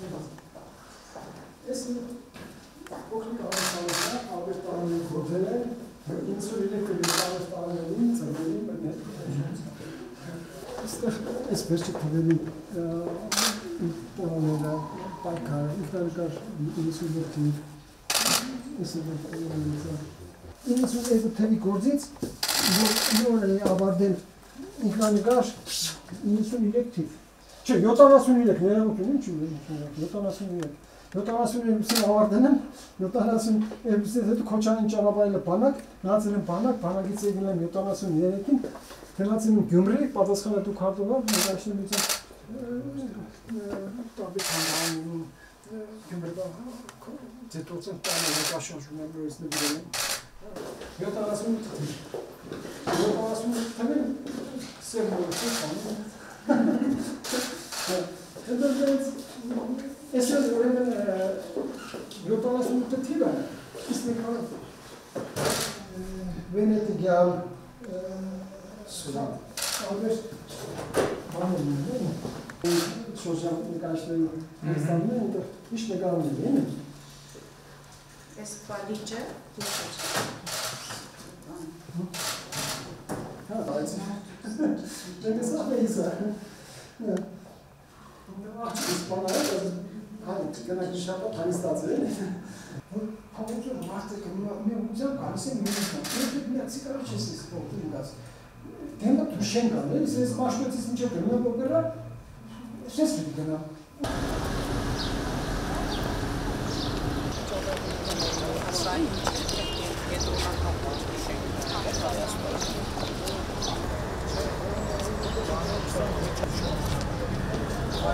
Ես օգնիկ ավետարանա, ավետարանին գոտել են, ինսուլինը կրիտ ավետարանին, ծրներին բնել։ Իստեղ ես վերջը թվերի պորանելա, պայքարը, ինքնարկար ինսուլոտիվ, ինսուլոտիվ, 92 թվի գործից որ նոր է ավարտել ինքնանկար 93 թիվ չէ, 73, ներողություն, ինչ 73, 73-ին ավարտել եմ, 72-ից հետո Քոչարին ճանապարհել եմ բանակ, նացել եմ բանակ, բանակից եկել եմ 73-ին, գնացել եմ Գյումրի, պատասխանատու քարտուղար, ներկայացնում եմ տաբի քանանում Գյումրի դետոցն տանը նկաշնչում եմ նորից նվիրել եմ 78 թվին 78 թվին Esa es una grupa asimilativa. İstikrar Venedik gel Sudan. Alır. Bana değil mi? Sosyal karşılığı insanlığı hiç mi kalmıyor değil mi? Espalice. Ha, ne kadar iyi აი კიდევ შეხო თავის დაძე ფაგოჯო მარტიკე მე უძევ განსე მინუსა ერთ-ერთი მაციკარა ჩესის პროფილგას გემა თუ შენ განა ეს ეს მაშკეთის ნიჭე გემა მოგერა შესვიდი განა Thank you.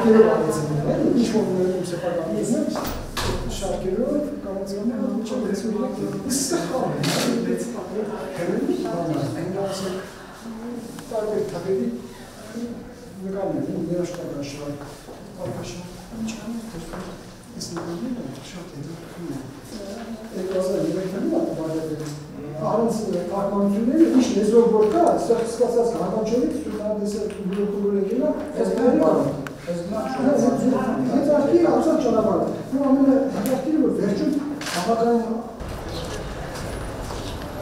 շարքերով արեցին, ինչ որ ներում սեպարատիզմ, շարքերով կամացյանը համիջը 63 սխալ է, գրում բանը, տարբեր թվերի նկարներ, ներաշտական շարք, արկաշարք, ինչ կանես, Ես նկարները շատ հետաքրքիր են։ 2003 թվականին ապահովել առանց թարգմանությունների ինչ լեզվով որ կա, սա սկսած հականչորից սուտադեսը բլոկուրը եկելա, այս բանը Nezakiyi alsak çalamadı. Bu amele nezakiyi bu verçün kafadan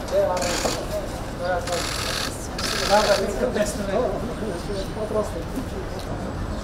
Bismillahirrahmanirrahim.